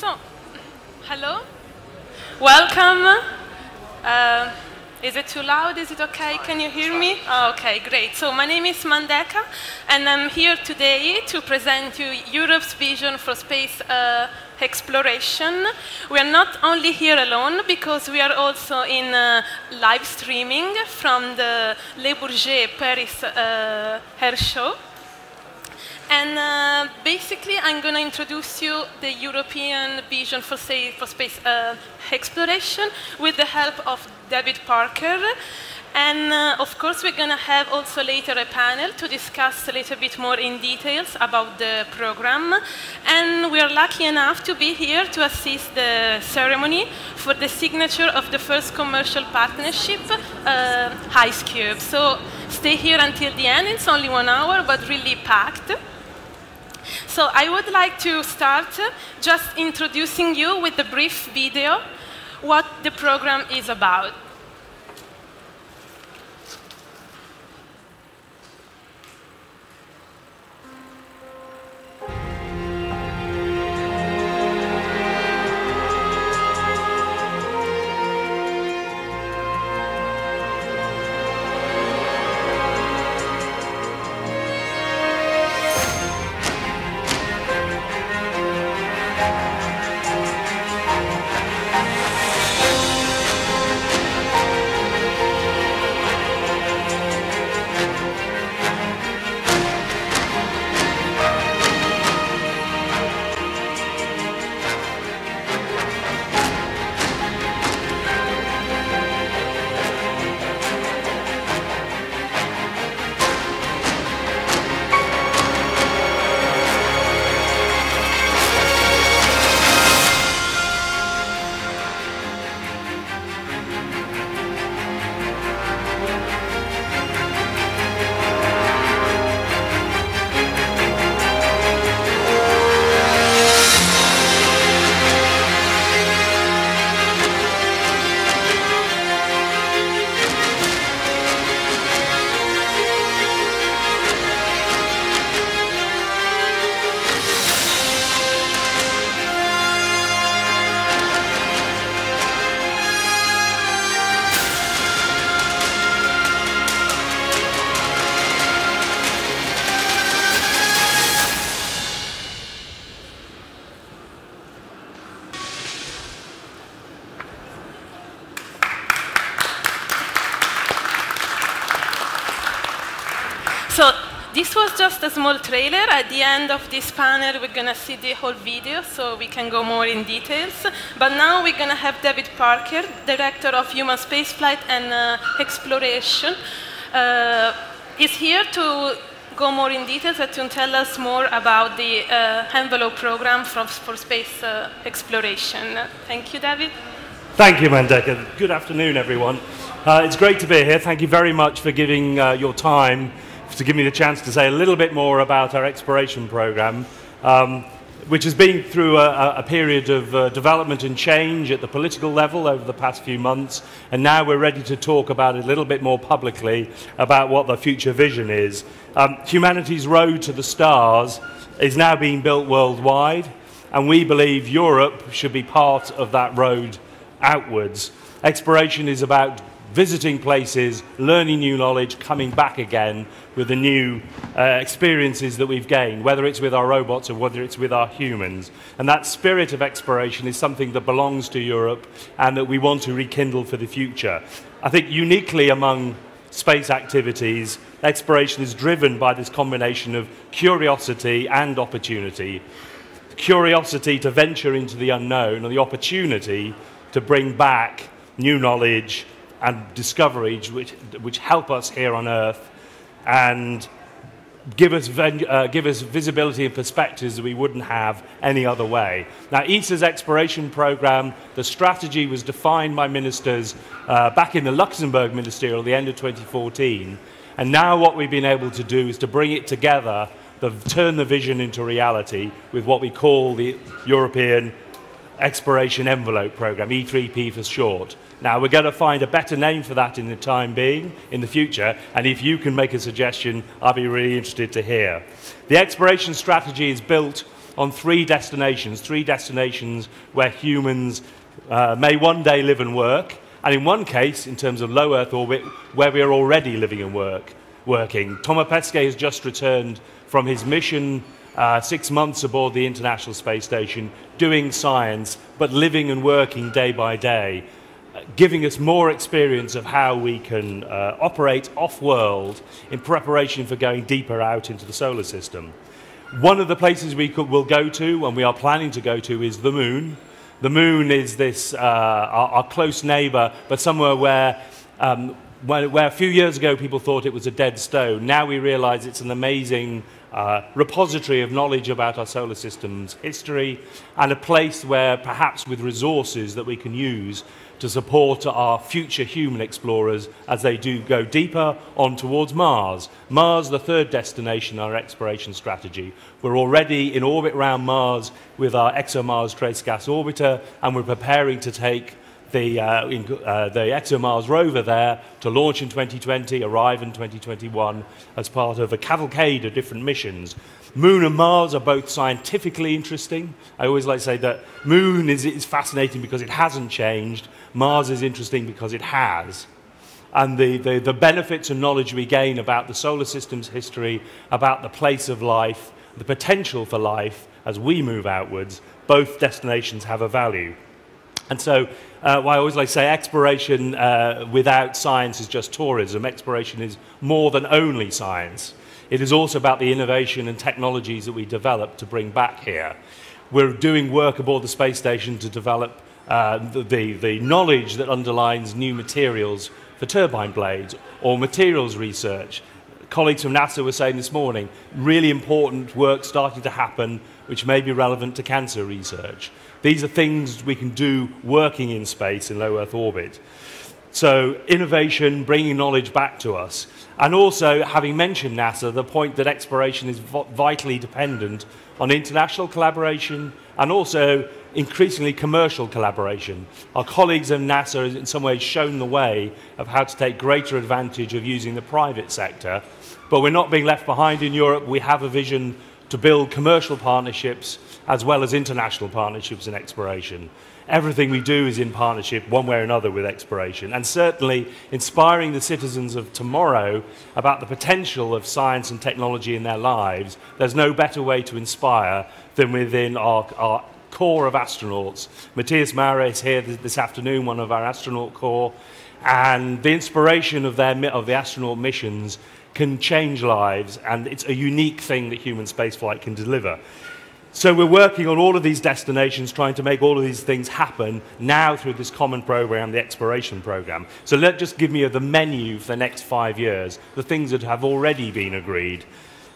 So, hello. Welcome. Uh, is it too loud? Is it okay? Can you hear me? Oh, okay, great. So my name is Mandeka, and I'm here today to present you Europe's vision for space uh, exploration. We are not only here alone, because we are also in uh, live streaming from the Le Bourget Paris uh, Air Show. And uh, basically, I'm going to introduce you the European vision for, say, for space uh, exploration with the help of David Parker. And uh, of course, we're going to have also later a panel to discuss a little bit more in details about the program. And we are lucky enough to be here to assist the ceremony for the signature of the first commercial partnership, uh, IceCube. So stay here until the end. It's only one hour, but really packed. So I would like to start just introducing you with a brief video what the program is about. So this was just a small trailer. At the end of this panel, we're going to see the whole video, so we can go more in details. But now we're going to have David Parker, Director of Human Spaceflight and uh, Exploration. Uh, is here to go more in details and to tell us more about the uh, envelope program for, for space uh, exploration. Thank you, David. Thank you, Mandeka. Good afternoon, everyone. Uh, it's great to be here. Thank you very much for giving uh, your time to give me the chance to say a little bit more about our exploration program, um, which has been through a, a period of uh, development and change at the political level over the past few months, and now we're ready to talk about it a little bit more publicly about what the future vision is. Um, humanity's road to the stars is now being built worldwide, and we believe Europe should be part of that road outwards. Exploration is about visiting places, learning new knowledge, coming back again with the new uh, experiences that we've gained, whether it's with our robots or whether it's with our humans. And that spirit of exploration is something that belongs to Europe and that we want to rekindle for the future. I think uniquely among space activities, exploration is driven by this combination of curiosity and opportunity. Curiosity to venture into the unknown and the opportunity to bring back new knowledge, and discoveries which, which help us here on Earth and give us, uh, give us visibility and perspectives that we wouldn't have any other way. Now, ESA's exploration program, the strategy was defined by ministers uh, back in the Luxembourg ministerial at the end of 2014. And now what we've been able to do is to bring it together, to turn the vision into reality with what we call the European Exploration Envelope Program, E3P for short. Now, we're going to find a better name for that in the time being, in the future, and if you can make a suggestion, I'll be really interested to hear. The exploration strategy is built on three destinations, three destinations where humans uh, may one day live and work, and in one case, in terms of low Earth orbit, where we are already living and work, working. Thomas Pesquet has just returned from his mission uh, six months aboard the International Space Station, doing science, but living and working day by day, uh, giving us more experience of how we can uh, operate off world in preparation for going deeper out into the solar system. One of the places we could, will go to, and we are planning to go to, is the moon. The moon is this, uh, our, our, close neighbor, but somewhere where um, where, where, a few years ago people thought it was a dead stone, now we realize it's an amazing uh, repository of knowledge about our solar system's history and a place where perhaps with resources that we can use to support our future human explorers as they do go deeper on towards Mars. Mars, the third destination in our exploration strategy. We're already in orbit around Mars with our ExoMars Trace Gas Orbiter, and we're preparing to take the, uh, in, uh, the ExoMars rover there to launch in 2020, arrive in 2021 as part of a cavalcade of different missions. Moon and Mars are both scientifically interesting. I always like to say that Moon is, is fascinating because it hasn't changed. Mars is interesting because it has. And the, the, the benefits and knowledge we gain about the solar system's history, about the place of life, the potential for life as we move outwards, both destinations have a value. And so uh, I always like to say exploration uh, without science is just tourism. Exploration is more than only science. It is also about the innovation and technologies that we develop to bring back here. We're doing work aboard the space station to develop uh, the, the, the knowledge that underlines new materials for turbine blades or materials research. Colleagues from NASA were saying this morning, really important work starting to happen which may be relevant to cancer research. These are things we can do working in space in low Earth orbit. So innovation, bringing knowledge back to us. And also, having mentioned NASA, the point that exploration is vitally dependent on international collaboration and also increasingly commercial collaboration. Our colleagues at NASA have in some ways shown the way of how to take greater advantage of using the private sector. But we're not being left behind in Europe. We have a vision to build commercial partnerships as well as international partnerships in exploration. Everything we do is in partnership, one way or another, with exploration, and certainly inspiring the citizens of tomorrow about the potential of science and technology in their lives. There's no better way to inspire than within our, our core of astronauts. Matthias Maurer is here this afternoon, one of our astronaut corps, and the inspiration of, their, of the astronaut missions can change lives, and it's a unique thing that human spaceflight can deliver. So we're working on all of these destinations, trying to make all of these things happen now through this common program, the exploration program. So let just give me the menu for the next five years, the things that have already been agreed.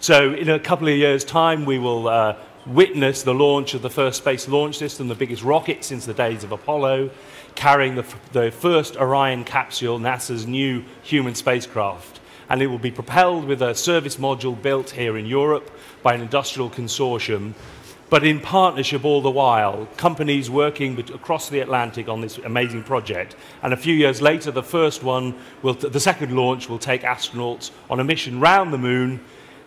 So in a couple of years' time, we will uh, witness the launch of the first space launch system, the biggest rocket since the days of Apollo, carrying the, the first Orion capsule, NASA's new human spacecraft and it will be propelled with a service module built here in Europe by an industrial consortium, but in partnership all the while, companies working across the Atlantic on this amazing project. And a few years later, the first one, will the second launch will take astronauts on a mission round the moon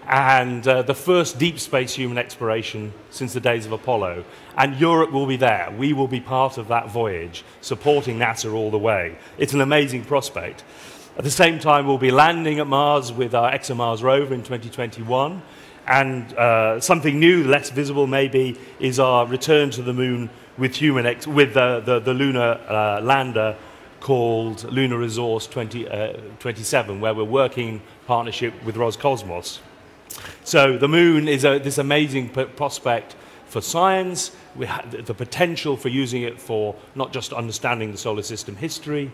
and uh, the first deep space human exploration since the days of Apollo. And Europe will be there. We will be part of that voyage, supporting NASA all the way. It's an amazing prospect. At the same time, we'll be landing at Mars with our ExoMars rover in 2021. And uh, something new, less visible maybe, is our return to the moon with, human with the, the, the lunar uh, lander called Lunar Resource 20, uh, 27, where we're working in partnership with Roscosmos. So the moon is a, this amazing prospect for science. We have the potential for using it for not just understanding the solar system history,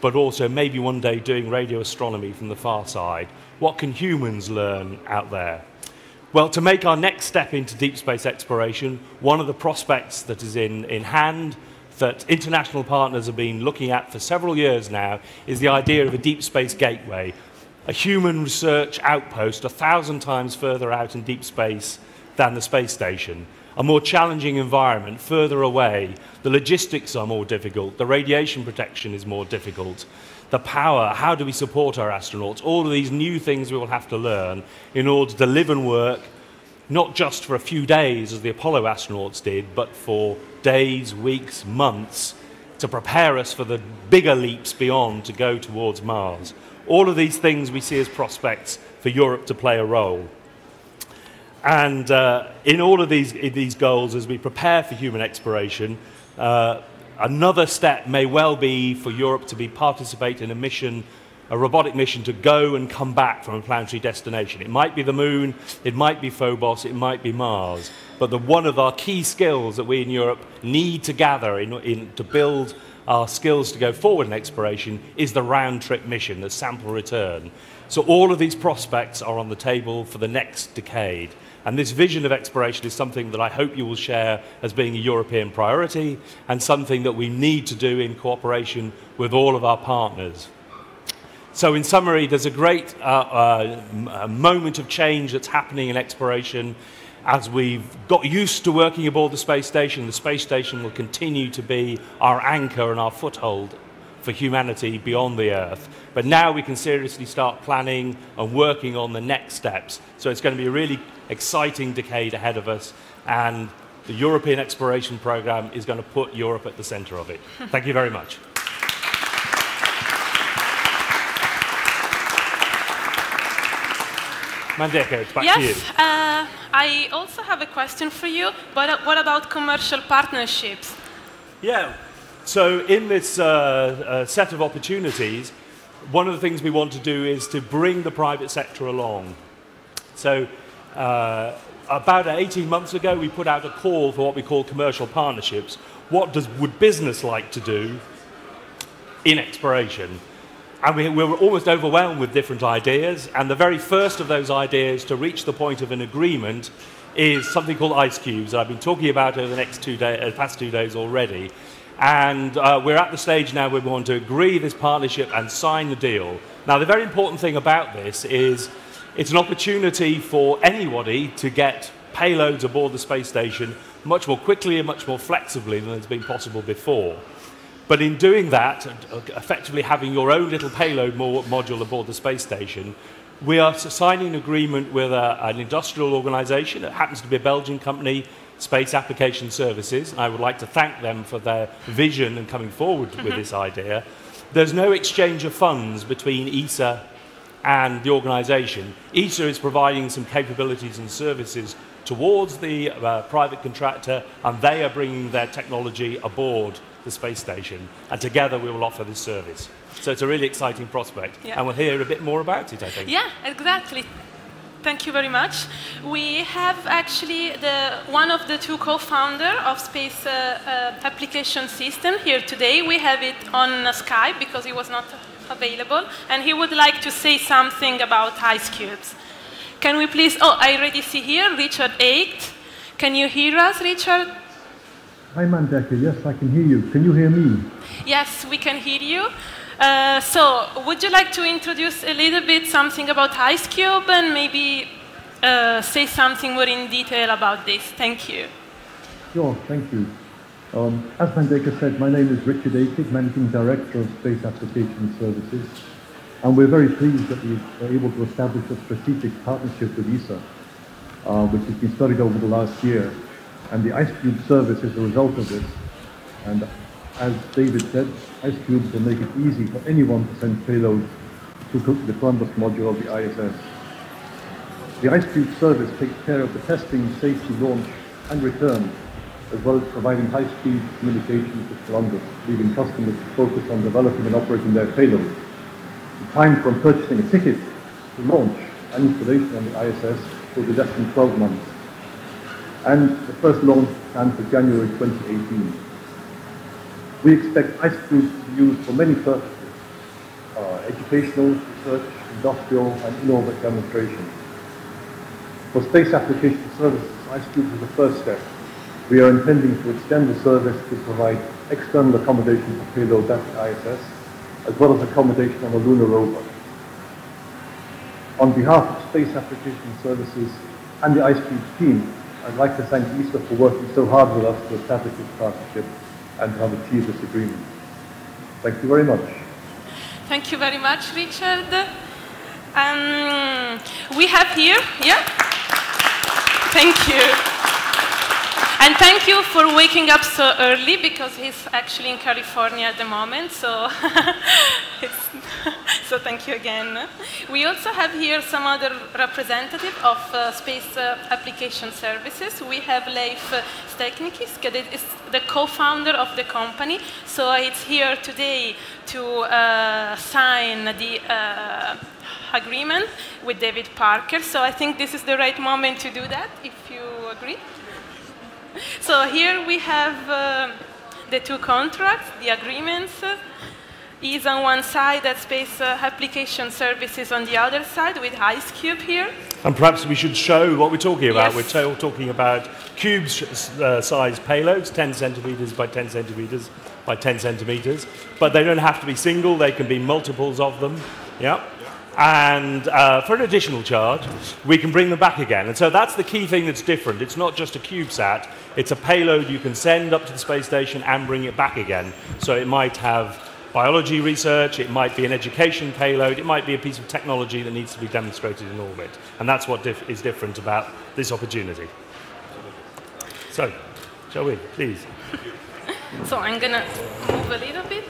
but also maybe one day doing radio astronomy from the far side. What can humans learn out there? Well, to make our next step into deep space exploration, one of the prospects that is in, in hand that international partners have been looking at for several years now is the idea of a deep space gateway, a human research outpost a thousand times further out in deep space than the space station a more challenging environment further away. The logistics are more difficult. The radiation protection is more difficult. The power, how do we support our astronauts? All of these new things we will have to learn in order to live and work not just for a few days as the Apollo astronauts did, but for days, weeks, months to prepare us for the bigger leaps beyond to go towards Mars. All of these things we see as prospects for Europe to play a role. And uh, in all of these, these goals, as we prepare for human exploration, uh, another step may well be for Europe to be participate in a mission a robotic mission to go and come back from a planetary destination. It might be the moon, it might be Phobos, it might be Mars. But the, one of our key skills that we in Europe need to gather in, in, to build our skills to go forward in exploration is the round trip mission, the sample return. So all of these prospects are on the table for the next decade. And this vision of exploration is something that I hope you will share as being a European priority and something that we need to do in cooperation with all of our partners. So, in summary, there's a great uh, uh, moment of change that's happening in exploration. As we've got used to working aboard the space station, the space station will continue to be our anchor and our foothold for humanity beyond the Earth. But now we can seriously start planning and working on the next steps. So, it's going to be a really exciting decade ahead of us, and the European Exploration Programme is going to put Europe at the centre of it. Thank you very much. Mandeka, it's back yes, to you. Uh, I also have a question for you, but uh, what about commercial partnerships? Yeah, so in this uh, uh, set of opportunities, one of the things we want to do is to bring the private sector along. So uh, about 18 months ago, we put out a call for what we call commercial partnerships. What does, would business like to do in exploration? And we, we, were almost overwhelmed with different ideas. And the very first of those ideas to reach the point of an agreement is something called ice cubes that I've been talking about over the next two day, uh, past two days already. And uh, we're at the stage now where we want to agree this partnership and sign the deal. Now, the very important thing about this is it's an opportunity for anybody to get payloads aboard the space station much more quickly and much more flexibly than has been possible before. But in doing that, uh, effectively having your own little payload module aboard the space station, we are signing an agreement with a, an industrial organization. It happens to be a Belgian company, Space Application Services. I would like to thank them for their vision and coming forward with mm-hmm. this idea. There's no exchange of funds between ESA and the organization. ESA is providing some capabilities and services towards the uh, private contractor, and they are bringing their technology aboard the space station, and together we will offer this service. So it's a really exciting prospect, yeah. and we'll hear a bit more about it, I think. Yeah, exactly. Thank you very much. We have actually the, one of the two co-founder of Space uh, uh, Application System here today. We have it on Skype because he was not available, and he would like to say something about ice cubes. Can we please, oh, I already see here, Richard Aked. Can you hear us, Richard? Hi, Mandeka. Yes, I can hear you. Can you hear me? Yes, we can hear you. Uh, so, would you like to introduce a little bit something about Ice Cube and maybe uh, say something more in detail about this? Thank you. Sure, thank you. Um, as Mandeka said, my name is Richard Aked, Managing Director of Space Application Services. And we're very pleased that we were able to establish a strategic partnership with ESA, uh, which has been studied over the last year and the IceCube service is a result of this. And as David said, ice cubes will make it easy for anyone to send payloads to the Columbus module of the ISS. The IceCube service takes care of the testing, safety, launch, and return, as well as providing high-speed communications with Columbus, leaving customers to focus on developing and operating their payloads. The time from purchasing a ticket to launch and installation on the ISS will be less than 12 months and the first launch planned for January 2018. We expect ice cubes to be used for many purposes, uh, educational, research, industrial, and in-orbit demonstration. For space application services, ice cubes is the first step. We are intending to extend the service to provide external accommodation for payloads at ISS, as well as accommodation on a lunar rover. On behalf of Space Application Services and the IceCube team, I'd like to thank ESA for working so hard with us to establish this partnership and to have achieved this agreement. Thank you very much. Thank you very much, Richard. Um, we have here, yeah? Thank you. And thank you for waking up so early because he's actually in California at the moment. So, so thank you again. We also have here some other representative of uh, space uh, application services. We have Leif Steknikis, that is the co-founder of the company. So it's here today to uh, sign the uh, agreement with David Parker. So I think this is the right moment to do that, if you agree. So here we have uh, the two contracts, the agreements. is on one side, that space uh, application services on the other side with IceCube here. And perhaps we should show what we're talking about. Yes. We're talking about cubes uh, size payloads, 10 centimeters by 10 centimeters by 10 centimeters. But they don't have to be single, they can be multiples of them. Yeah. And uh, for an additional charge, we can bring them back again. And so that's the key thing that's different. It's not just a CubeSat, it's a payload you can send up to the space station and bring it back again. So it might have biology research, it might be an education payload, it might be a piece of technology that needs to be demonstrated in orbit. And that's what dif is different about this opportunity. So, shall we, please? so I'm going to move a little bit.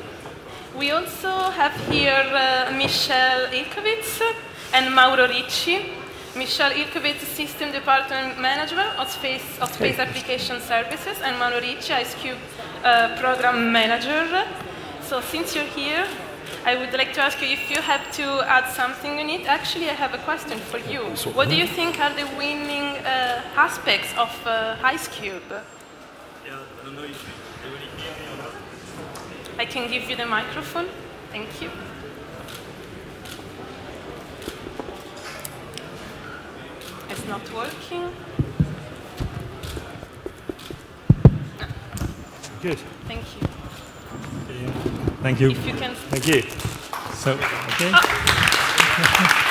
We also have here uh, Michel Ilkovitz and Mauro Ricci. Michel Ilkovitz, System Department Manager of Space, of Space Application Services, and Mauro Ricci, IceCube uh, Program Manager. So since you're here, I would like to ask you if you have to add something in it. Actually, I have a question for you. What do you think are the winning uh, aspects of uh, IceCube? Yeah, I don't know if I can give you the microphone. Thank you. It's not working. Good. Thank you. Thank you. If you can. Thank you. So, okay. Ah.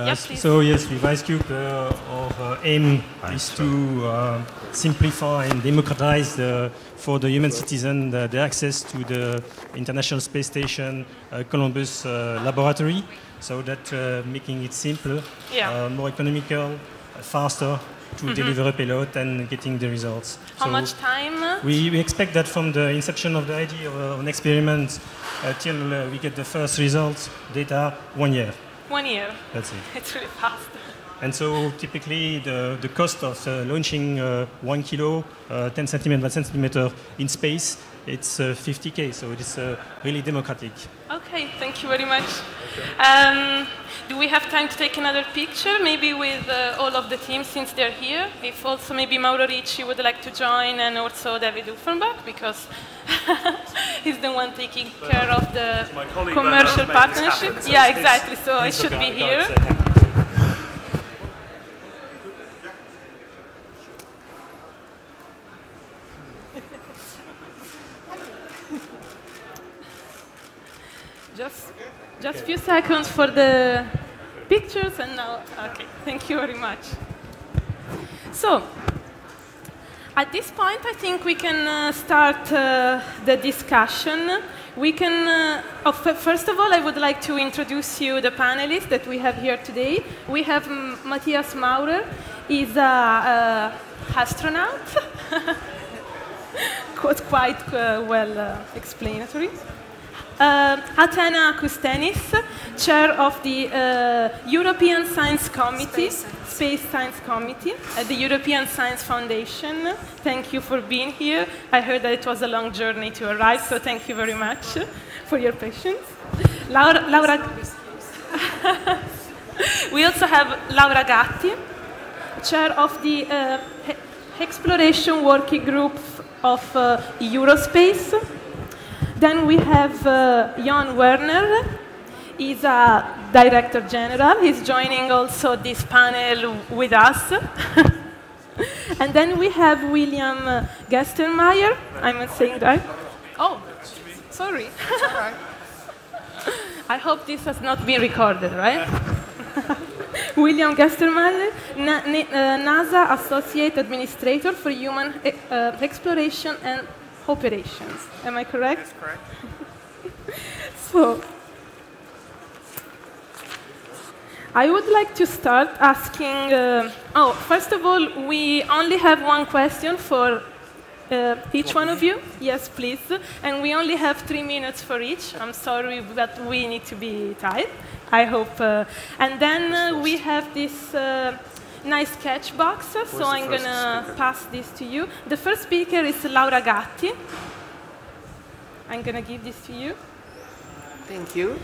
Uh, Yeah, so yes, with IceCube, uh, our uh, aim is to uh, simplify and democratize the, for the human citizen the, the access to the International Space Station uh, Columbus uh, laboratory, so that uh, making it simpler, Yeah. uh, more economical, uh, faster to deliver a payload and getting the results. How So much time? we, we expect that from the inception of the idea of an experiment uh, till uh, we get the first results, data, one year. One year. That's it. It's really fast. And so typically the, the cost of uh, launching uh, one kilo, uh, 10 centimeter by centimeter in space, it's uh, 50k, so it's uh, really democratic. Okay, thank you very much. Um, do we have time to take another picture, maybe with uh, all of the team since they're here? If also maybe Mauro Ricci would like to join and also David Uffenbach because he's the one taking care of the commercial Bernard made this partnership. happen, so yeah, exactly. So it should look be out, here. guys, say thank you. Just, just few seconds for the pictures, and now, okay, thank you very much. So, at this point, I think we can uh, start uh, the discussion. We can, uh, oh, first of all, I would like to introduce you the panelists that we have here today. We have Matthias Maurer, he's a, uh astronaut, quite, quite uh, well uh, explanatory. Uh, Athena Coustenis, chair of the uh, European Science Committee, Space Science, Committee at the European Science Foundation. Thank you for being here. I heard that it was a long journey to arrive, so thank you very much for your patience. Laura, Laura we also have Laura Gatti, chair of the uh, Exploration Working Group of uh, Eurospace. Then we have uh, Jan Wörner. He's a director general. He's joining also this panel with us. and then we have William uh, Gerstenmaier. I'm saying that. Oh, sorry. I hope this has not been recorded, right? William Gerstenmaier, uh, NASA Associate Administrator for Human uh, Exploration and Operations. Am I correct? That's correct. So, I would like to start asking. Uh, oh, first of all, we only have one question for uh, each one of you. Yes, please. And we only have three minutes for each. I'm sorry, but we need to be tight. I hope. Uh, and then uh, we have this uh, nice catch box, so I'm going to pass this to you. The first speaker is Laura Gatti. I'm going to give this to you. Thank you.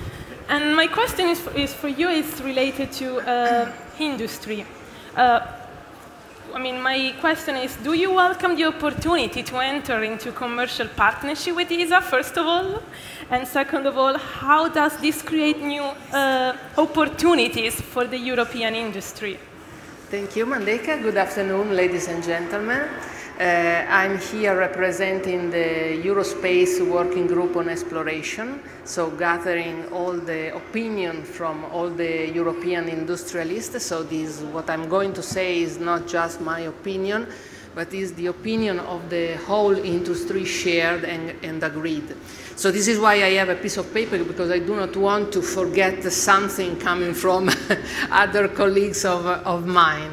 And my question is for, is for you is related to uh, industry. Uh, I mean, my question is, do you welcome the opportunity to enter into commercial partnership with ESA, first of all? And second of all, how does this create new uh, opportunities for the European industry? Thank you, Mandeka. Good afternoon, ladies and gentlemen. Uh, I'm here representing the Eurospace Working Group on Exploration, so gathering all the opinion from all the European industrialists. So this, what I'm going to say is not just my opinion, but is the opinion of the whole industry shared and, and agreed. So this is why I have a piece of paper, because I do not want to forget something coming from other colleagues of, of mine.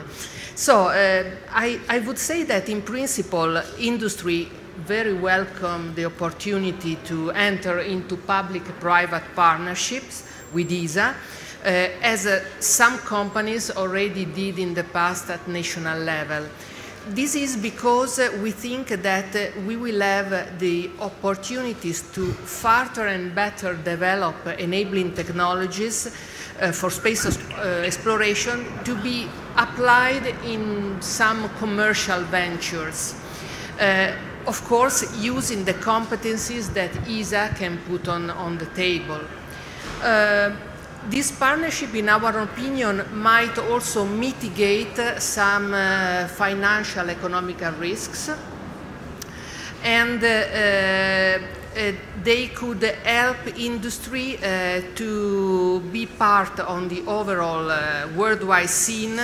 So uh, I, I, would say that in principle, industry very welcome the opportunity to enter into public-private partnerships with ESA, uh, as uh, some companies already did in the past at national level. This is because uh, we think that uh, we will have the opportunities to further and better develop enabling technologies uh, for space uh, exploration to be applied in some commercial ventures. Uh, of course, using the competencies that ESA can put on, on the table. Uh, this partnership, in our opinion, might also mitigate some uh, financial economical risks and uh, uh, they could help industry uh, to be part on the overall uh, worldwide scene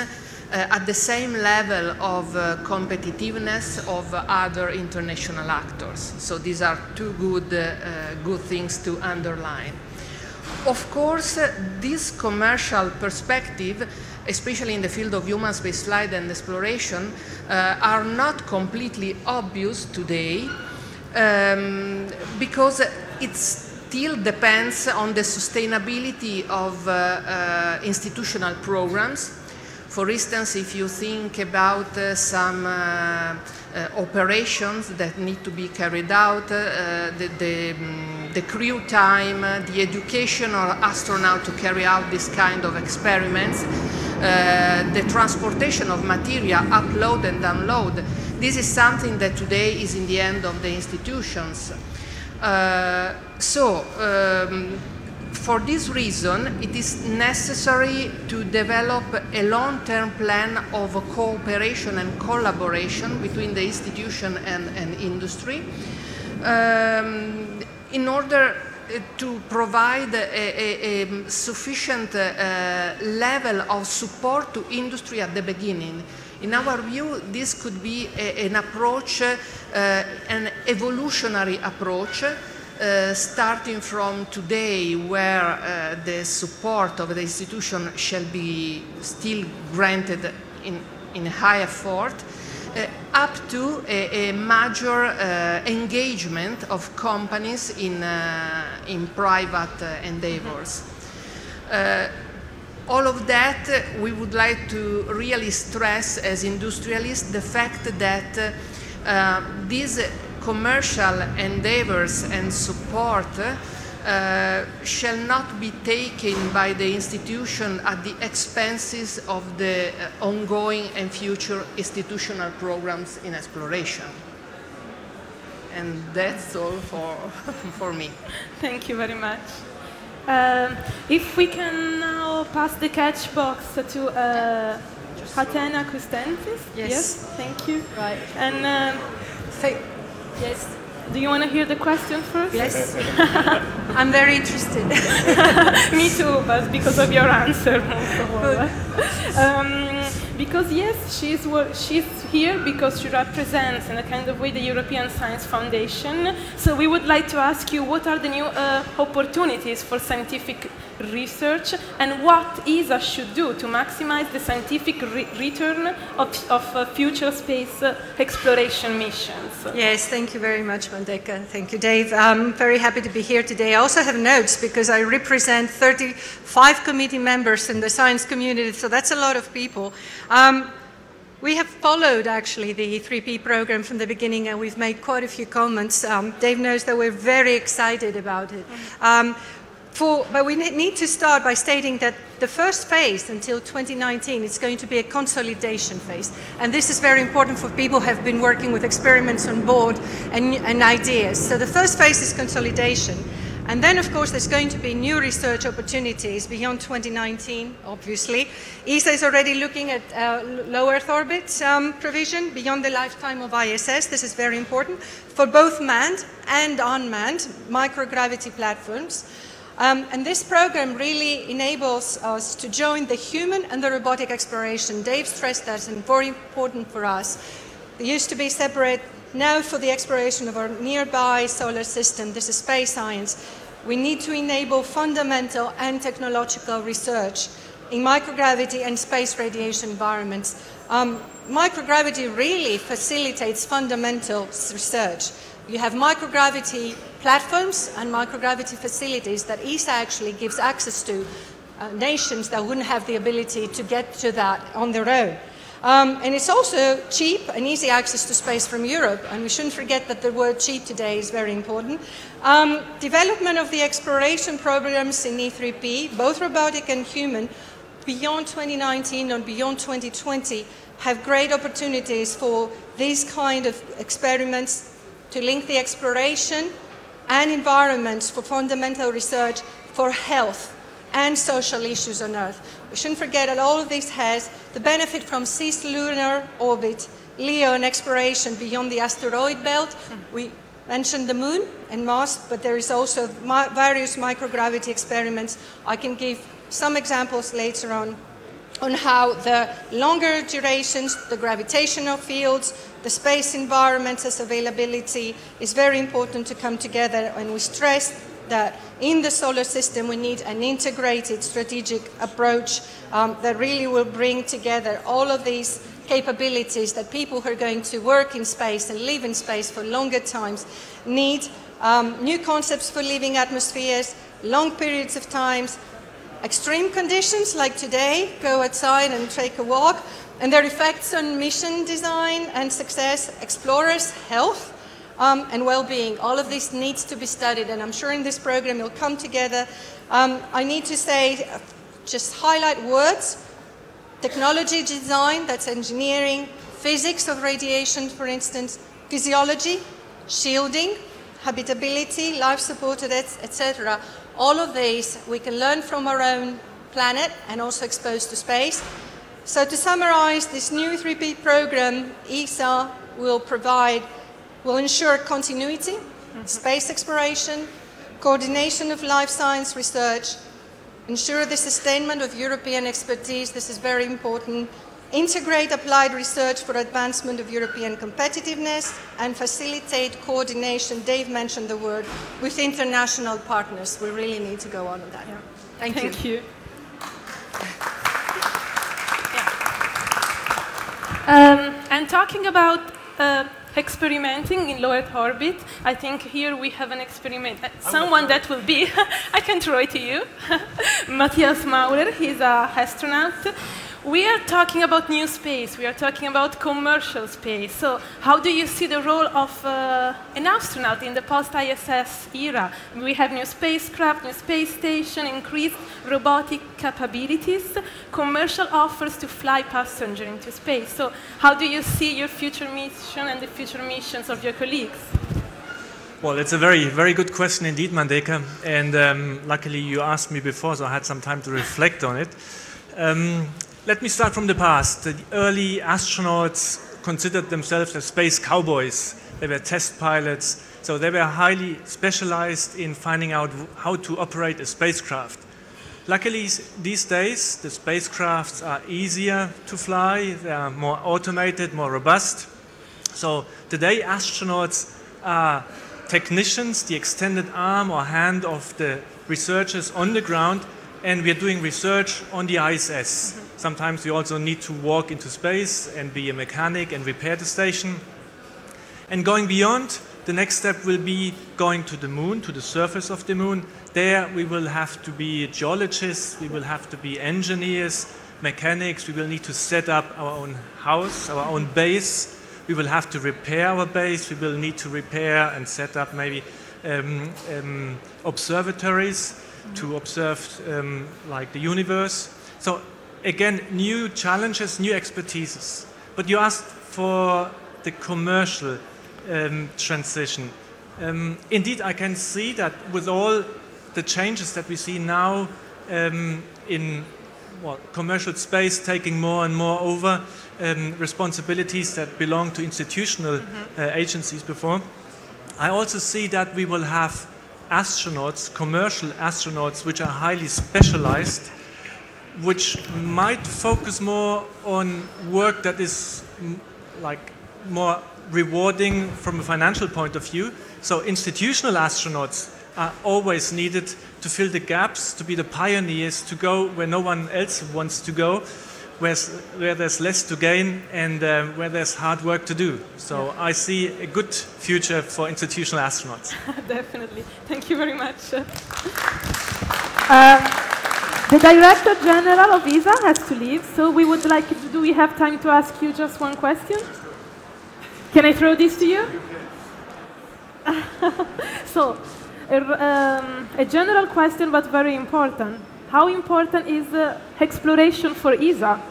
at the same level of competitiveness of other international actors. So these are two good, good things to underline. Of course, this commercial perspective especially in the field of human spaceflight and exploration, uh, are not completely obvious today um, because it still depends on the sustainability of uh, uh, institutional programs. For instance, if you think about uh, some uh, uh, operations that need to be carried out, the, the, um, the, crew time, the education of astronaut to carry out this kind of experiments, the transportation of material, upload and download, this is something that today is in the end of the institutions. Uh, so, um, for this reason, it is necessary to develop a long-term plan of cooperation and collaboration between the institution and, and industry um, in order to provide a, a, a sufficient uh, level of support to industry at the beginning. In our view, this could be a, an approach, uh, an evolutionary approach, uh, starting from today where the support of the institution shall be still granted in, in high effort, Uh, up to a, a major uh, engagement of companies in, uh, in private uh, endeavors. Mm-hmm. Uh, all of that, we would like to really stress as industrialists the fact that uh, these commercial endeavors and support uh, shall not be taken by the institution at the expenses of the uh, ongoing and future institutional programs in exploration. And that's all for, for me. Thank you very much. Uh, if we can now pass the catch box to uh, Athena Coustenis. Yes. yes. Thank you. Right. And uh, yes. Do you want to hear the question first? Yes. I'm very interested. Me too, but because of your answer. um, because yes, she's, she's here because she represents in a kind of way the European Science Foundation. So we would like to ask you what are the new uh, opportunities for scientific research and what ESA should do to maximize the scientific re return of, of uh, future space uh, exploration missions. Yes, thank you very much, Mandeka. Thank you, Dave. I'm very happy to be here today. I also have notes because I represent 35 committee members in the science community, so that's a lot of people. Um, we have followed actually the E3P program from the beginning and we've made quite a few comments. Um, Dave knows that we're very excited about it. Um, for, but we need to start by stating that the first phase until 2019 is going to be a consolidation phase. And this is very important for people who have been working with experiments on board and, and ideas. So the first phase is consolidation. And then, of course, there's going to be new research opportunities beyond 2019, obviously. ESA is already looking at uh, low Earth orbit um, provision beyond the lifetime of ISS. This is very important for both manned and unmanned microgravity platforms. Um, and this program really enables us to join the human and the robotic exploration. Dave stressed that and very important for us. They used to be separate now, for the exploration of our nearby solar system, this is space science, we need to enable fundamental and technological research in microgravity and space radiation environments. Um, microgravity really facilitates fundamental research. You have microgravity platforms and microgravity facilities that ESA actually gives access to uh, nations that wouldn't have the ability to get to that on their own. Um, and it's also cheap and easy access to space from Europe, and we shouldn't forget that the word cheap today is very important. Um, development of the exploration programs in E3P, both robotic and human, beyond 2019 and beyond 2020, have great opportunities for these kind of experiments to link the exploration and environments for fundamental research for health and social issues on Earth. We shouldn't forget that all of this has the benefit from cislunar orbit, LEO and exploration beyond the asteroid belt. We mentioned the moon and Mars, but there is also various microgravity experiments. I can give some examples later on on how the longer durations, the gravitational fields, the space environments as availability is very important to come together and we stress that in the solar system we need an integrated strategic approach um, that really will bring together all of these capabilities that people who are going to work in space and live in space for longer times need. Um, new concepts for living atmospheres, long periods of times, extreme conditions like today, go outside and take a walk, and their effects on mission design and success, explorers' health, um, and well-being. All of this needs to be studied, and I'm sure in this program you'll come together. Um, I need to say, just highlight words, technology design, that's engineering, physics of radiation, for instance, physiology, shielding, habitability, life support, etc. All of these we can learn from our own planet and also expose to space. So to summarize, this new 3P program, ESA will provide will ensure continuity, mm -hmm. space exploration, coordination of life science research, ensure the sustainment of European expertise, this is very important, integrate applied research for advancement of European competitiveness, and facilitate coordination, Dave mentioned the word, with international partners. We really need to go on with that. Yeah. Thank, Thank you. you. Um, and talking about uh, experimenting in low Earth orbit. I think here we have an experiment, uh, someone that will be, I can throw it to you, Matthias Maurer, he's a astronaut we are talking about new space, we are talking about commercial space. So how do you see the role of uh, an astronaut in the post-ISS era? We have new spacecraft, new space station, increased robotic capabilities, commercial offers to fly passenger into space. So how do you see your future mission and the future missions of your colleagues? Well, it's a very, very good question indeed, Mandeka. And um, luckily you asked me before, so I had some time to reflect on it. Um, let me start from the past. The early astronauts considered themselves as space cowboys. They were test pilots, so they were highly specialized in finding out how to operate a spacecraft. Luckily, these days, the spacecrafts are easier to fly, they are more automated, more robust. So today, astronauts are technicians, the extended arm or hand of the researchers on the ground and we are doing research on the ISS. Sometimes we also need to walk into space and be a mechanic and repair the station. And going beyond, the next step will be going to the moon, to the surface of the moon. There we will have to be geologists, we will have to be engineers, mechanics, we will need to set up our own house, our own base. We will have to repair our base, we will need to repair and set up maybe um, um, observatories to observe um, like the universe. So again, new challenges, new expertises. But you asked for the commercial um, transition. Um, indeed, I can see that with all the changes that we see now um, in well, commercial space taking more and more over um, responsibilities that belong to institutional mm -hmm. uh, agencies before, I also see that we will have astronauts, commercial astronauts, which are highly specialized which might focus more on work that is like more rewarding from a financial point of view. So institutional astronauts are always needed to fill the gaps, to be the pioneers, to go where no one else wants to go, where, where there's less to gain and uh, where there's hard work to do. So yeah. I see a good future for institutional astronauts. Definitely. Thank you very much. Um, the Director General of ESA has to leave, so we would like to, do we have time to ask you just one question? Can I throw this to you? so, um, a general question but very important. How important is uh, exploration for ESA?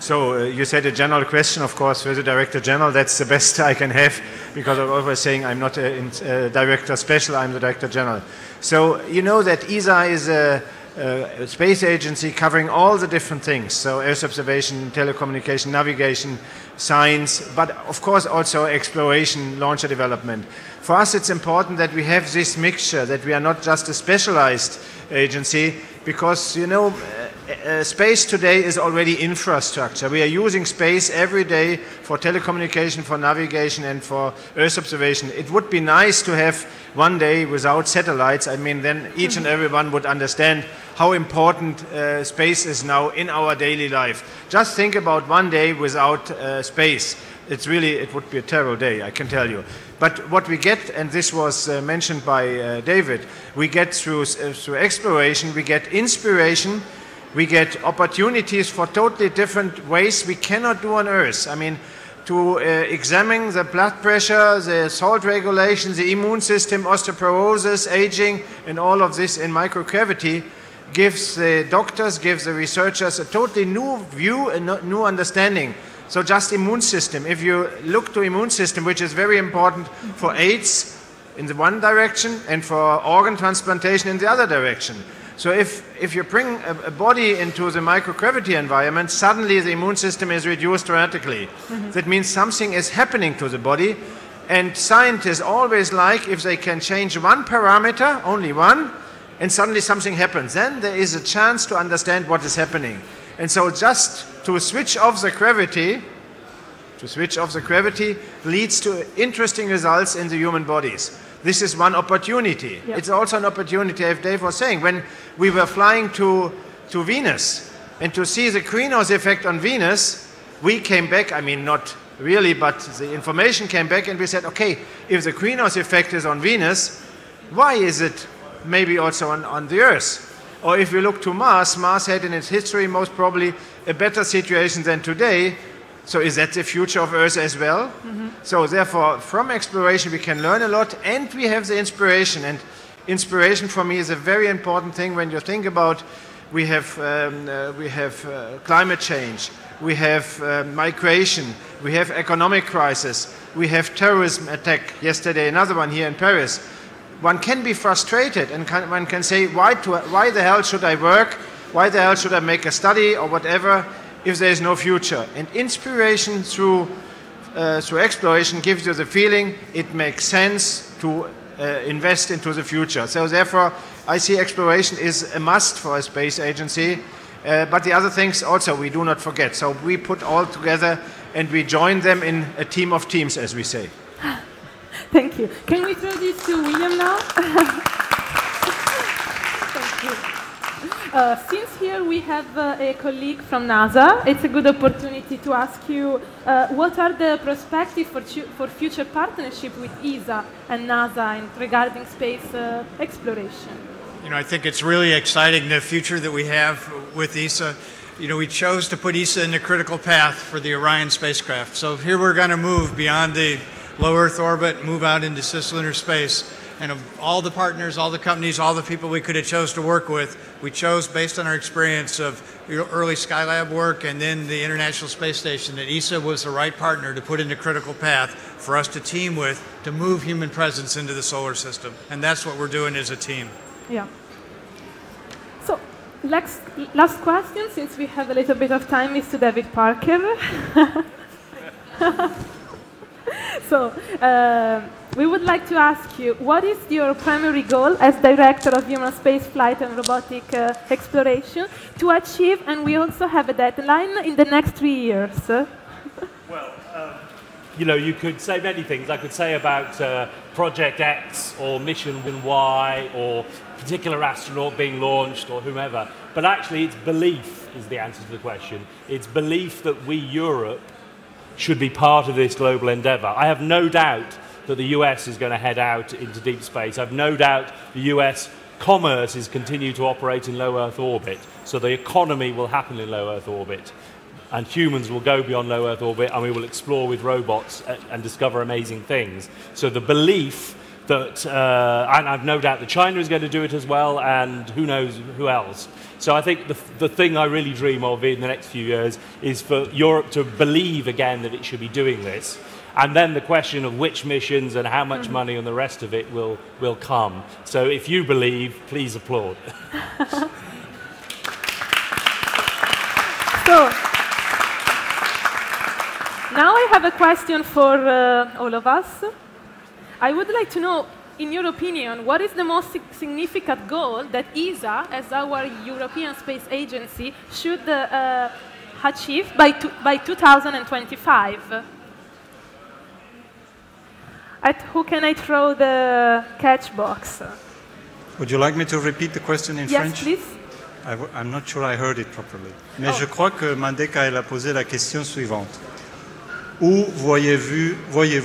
So uh, you said a general question, of course, for the Director General. That's the best I can have because I'm always saying I'm not a, a Director Special, I'm the Director General. So you know that ESA is a uh, space agency covering all the different things. So Earth observation, telecommunication, navigation, science, but of course also exploration, launcher development. For us it's important that we have this mixture, that we are not just a specialized agency, because you know uh, space today is already infrastructure. We are using space every day for telecommunication, for navigation, and for Earth observation. It would be nice to have one day without satellites. I mean, then each and everyone would understand how important uh, space is now in our daily life. Just think about one day without uh, space. It's really, it would be a terrible day, I can tell you. But what we get, and this was uh, mentioned by uh, David, we get through, uh, through exploration, we get inspiration, we get opportunities for totally different ways we cannot do on Earth. I mean, to uh, examine the blood pressure, the salt regulation, the immune system, osteoporosis, aging, and all of this in microgravity gives the doctors, gives the researchers a totally new view and new understanding. So just immune system. If you look to immune system, which is very important for AIDS in the one direction and for organ transplantation in the other direction. So if, if you bring a, a, body into the microgravity environment, suddenly the immune system is reduced dramatically. Mm -hmm. That means something is happening to the body. And scientists always like if they can change one parameter, only one, and suddenly something happens. Then there is a chance to understand what is happening. And so just to switch off the gravity, to switch off the gravity leads to interesting results in the human bodies this is one opportunity. Yep. It's also an opportunity, as Dave was saying, when we were flying to, to Venus and to see the greenhouse effect on Venus, we came back, I mean, not really, but the information came back and we said, okay, if the greenhouse effect is on Venus, why is it maybe also on, on the Earth? Or if we look to Mars, Mars had in its history most probably a better situation than today, so is that the future of Earth as well? Mm -hmm. So therefore, from exploration we can learn a lot and we have the inspiration. And inspiration for me is a very important thing when you think about we have, um, uh, we have uh, climate change, we have uh, migration, we have economic crisis, we have terrorism attack, yesterday another one here in Paris. One can be frustrated and can, one can say, why, to, why the hell should I work? Why the hell should I make a study or whatever? If there is no future. And inspiration through, uh, through exploration gives you the feeling it makes sense to uh, invest into the future. So therefore, I see exploration is a must for a space agency. Uh, but the other things also we do not forget. So we put all together and we join them in a team of teams, as we say. Thank you. Can we throw this to William now? Uh, since here we have uh, a colleague from NASA, it's a good opportunity to ask you uh, what are the perspectives for, for future partnership with ESA and NASA in regarding space uh, exploration? You know, I think it's really exciting the future that we have with ESA. You know, we chose to put ESA in the critical path for the Orion spacecraft. So here we're going to move beyond the low Earth orbit, move out into cislunar space and of all the partners, all the companies, all the people we could have chose to work with, we chose based on our experience of early Skylab work and then the International Space Station that ESA was the right partner to put into critical path for us to team with to move human presence into the solar system. And that's what we're doing as a team. Yeah. So, last, last question, since we have a little bit of time, is to David Parker. so, uh, we would like to ask you, what is your primary goal as Director of Human Space Flight and Robotic uh, Exploration to achieve, and we also have a deadline in the next three years? well, um, you know, you could say many things. I could say about uh, Project X or Mission Y or particular astronaut being launched or whomever. But actually, it's belief is the answer to the question. It's belief that we, Europe, should be part of this global endeavor. I have no doubt that the US is going to head out into deep space. I've no doubt the US commerce is continue to operate in low Earth orbit, so the economy will happen in low Earth orbit. And humans will go beyond low Earth orbit and we will explore with robots and discover amazing things. So the belief that, uh, and I've no doubt that China is going to do it as well, and who knows who else. So I think the, the thing I really dream of in the next few years is for Europe to believe again that it should be doing this and then the question of which missions and how much mm-hmm. money and the rest of it will, will come. So if you believe, please applaud. so, now I have a question for uh, all of us. I would like to know, in your opinion, what is the most significant goal that ESA, as our European Space Agency, should uh, achieve by, by 2025? At who can I throw the catch box? Would you like me to repeat the question in yes, French? Yes, please. I, am not sure I heard it properly. Mais oh. je crois que Mandeka elle a posé la question suivante. Où voyez-vous voyez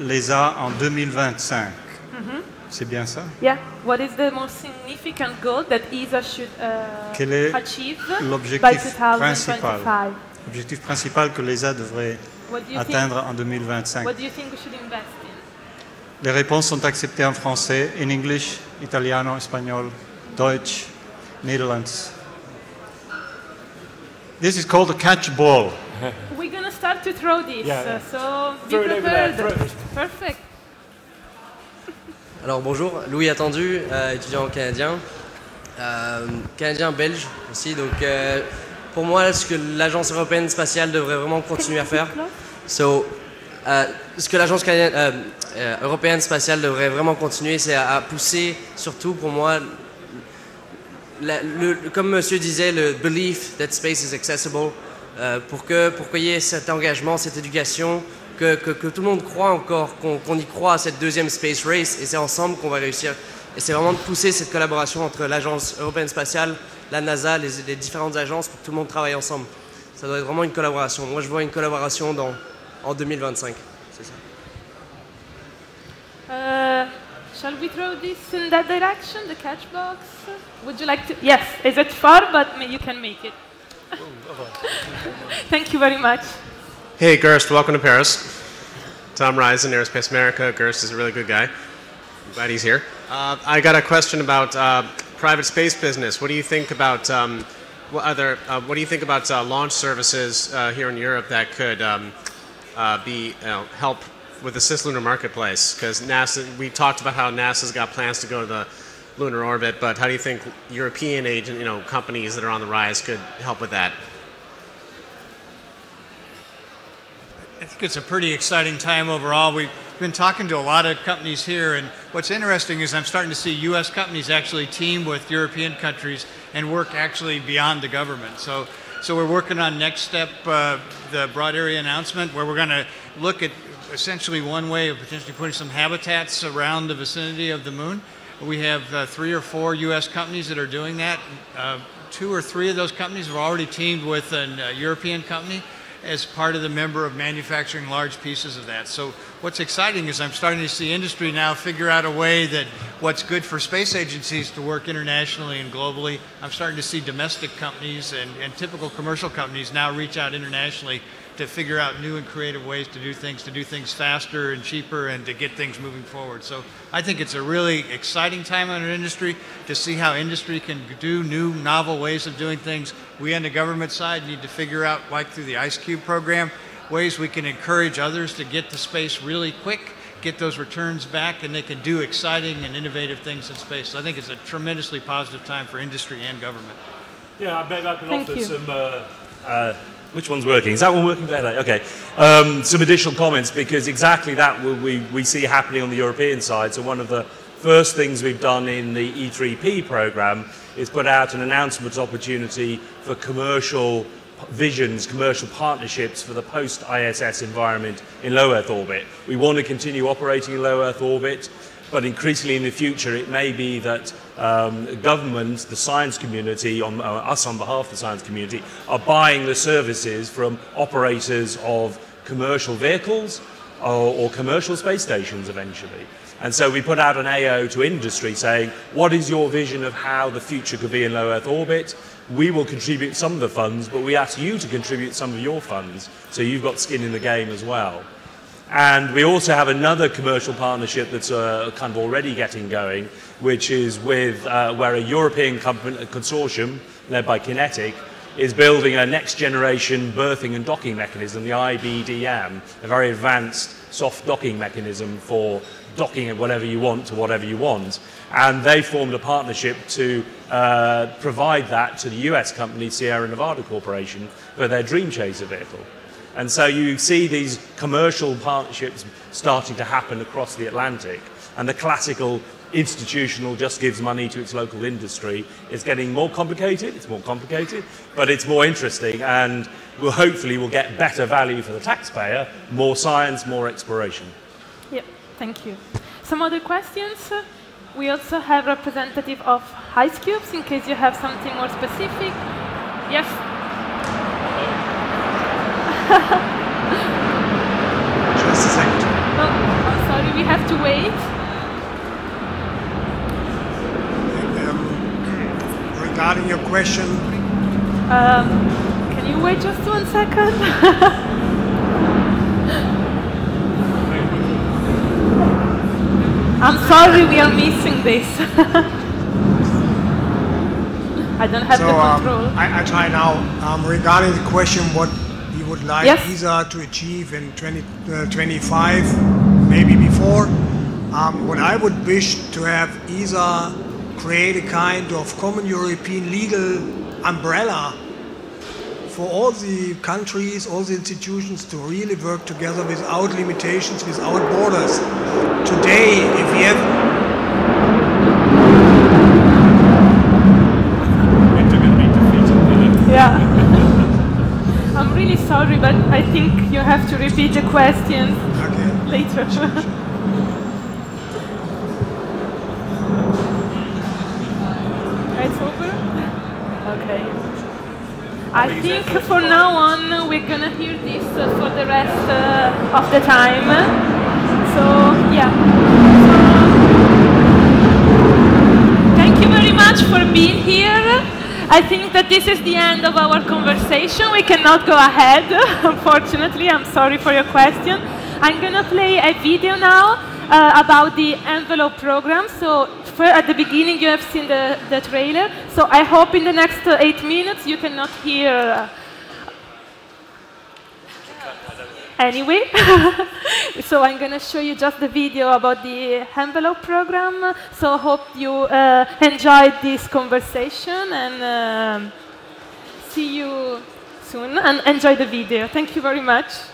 l'ESA en 2025 mm -hmm. C'est bien ça? Yeah. What is the most significant goal that ESA should uh, Quel est l'objectif principal? L'objectif principal que l'ESA devrait atteindre think, en 2025 What do you think we should invest les réponses sont acceptées en français, in English, italiano, espagnol, Deutsch, Netherlands. This is called a catch ball. We're going to start to throw this, yeah, yeah. so be throw prepared. Perfect. Alors bonjour, Louis Attendu, euh, étudiant canadien, euh, canadien-belge aussi. Donc euh, pour moi, ce que l'agence européenne spatiale devrait vraiment continuer à faire, so, euh, ce que l'agence euh, euh, européenne spatiale devrait vraiment continuer, c'est à, pousser, surtout pour moi, comme monsieur disait, le belief that space is accessible, pour que pour qu'il y ait cet engagement, cette éducation, que, que, tout le monde croit encore, qu'on y croit à cette deuxième space race, et c'est ensemble qu'on va réussir. Et c'est vraiment de pousser cette collaboration entre l'agence européenne spatiale, la NASA, les différentes agences, pour que tout le monde travaille ensemble. Ça doit être vraiment une collaboration. Moi, je vois une collaboration dans en 2025. C'est ça. Uh, shall we throw this in that direction, the catch box? Would you like to? Yes, is it far, but you can make it. Thank you very much. Hey, Gerst, welcome to Paris. Tom Risen, Aerospace America. Gerst is a really good guy. I'm glad he's here. Uh, I got a question about uh, private space business. What do you think about um, what other? Uh, what do you think about uh, launch services uh, here in Europe that could um, uh, be you know, help with the cislunar marketplace? Because NASA, we talked about how NASA's got plans to go to the lunar orbit, but how do you think European agent, you know, companies that are on the rise could help with that? I think it's a pretty exciting time overall. We've been talking to a lot of companies here, and what's interesting is I'm starting to see U.S. companies actually team with European countries and work actually beyond the government. So so we're working on next step, uh, the broad area announcement, where we're going to look at essentially one way of potentially putting some habitats around the vicinity of the moon. We have uh, three or four U.S. companies that are doing that. Uh, two or three of those companies have already teamed with a uh, European company as part of the member of manufacturing large pieces of that. So what's exciting is I'm starting to see industry now figure out a way that what's good for space agencies to work internationally and globally. I'm starting to see domestic companies and, and typical commercial companies now reach out internationally to figure out new and creative ways to do things, to do things faster and cheaper, and to get things moving forward. So I think it's a really exciting time in our industry to see how industry can do new, novel ways of doing things. We on the government side need to figure out, like through the IceCube program, ways we can encourage others to get to space really quick, get those returns back, and they can do exciting and innovative things in space. So I think it's a tremendously positive time for industry and government. Yeah, maybe I can Thank offer you. some. Uh, uh, which one's working? Is that one working better? Okay. Um, some additional comments because exactly that we, we, see happening on the European side. So one of the first things we've done in the E3P program is put out an announcement opportunity for commercial visions, commercial partnerships for the post-ISS environment in low Earth orbit. We want to continue operating in low Earth orbit, but increasingly in the future it may be that um, government, the science community, on, uh, us on behalf of the science community, are buying the services from operators of commercial vehicles or, or commercial space stations eventually. And so we put out an AO to industry saying, what is your vision of how the future could be in low Earth orbit? We will contribute some of the funds, but we ask you to contribute some of your funds, so you've got skin in the game as well. And we also have another commercial partnership that's uh, kind of already getting going, which is with uh, where a European consortium led by QinetiQ is building a next generation berthing and docking mechanism, the IBDM, a very advanced soft docking mechanism for docking at whatever you want to whatever you want. And they formed a partnership to uh, provide that to the US company Sierra Nevada Corporation for their Dream Chaser vehicle. And so you see these commercial partnerships starting to happen across the Atlantic. And the classical institutional just gives money to its local industry is getting more complicated. It's more complicated, but it's more interesting. And we'll hopefully will get better value for the taxpayer, more science, more exploration. Yep, thank you. Some other questions? We also have representative of ICECubes in case you have something more specific. Yes. Just a second. No, I'm sorry, we have to wait. Regarding your question, Um, can you wait just one second? I'm sorry, we are missing this. I don't have so the um, control. I, I try now. Um, regarding the question, what would like Yes. ESA uh, to achieve in 2025, uh, maybe before, um, what I would wish to have ESA uh, create a kind of common European legal umbrella for all the countries, all the institutions to really work together without limitations, without borders. Today, if we have Yeah. I'm really sorry, but I think you have to repeat the questions later. it's over? Okay. I think for now on we're gonna hear this uh, for the rest uh, of the time. So, yeah. So, thank you very much for being here. I think that this is the end of our conversation. We cannot go ahead, unfortunately. I'm sorry for your question. I'm going to play a video now uh, about the envelope program. So for, at the beginning, you have seen the, the trailer. So I hope in the next uh, eight minutes you cannot hear uh, anyway. so I'm going to show you just the video about the envelope program. So hope you uh, enjoyed this conversation and um see you soon and enjoy the video. Thank you very much.